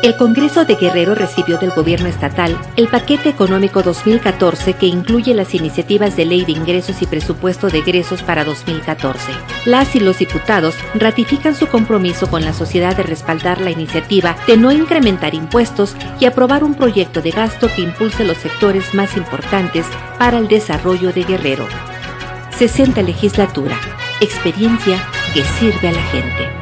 El Congreso de Guerrero recibió del gobierno estatal el paquete económico 2014 que incluye las iniciativas de ley de ingresos y presupuesto de egresos para 2014. Las y los diputados ratifican su compromiso con la sociedad de respaldar la iniciativa de no incrementar impuestos y aprobar un proyecto de gasto que impulse los sectores más importantes para el desarrollo de Guerrero. 60 legislatura. Experiencia que sirve a la gente.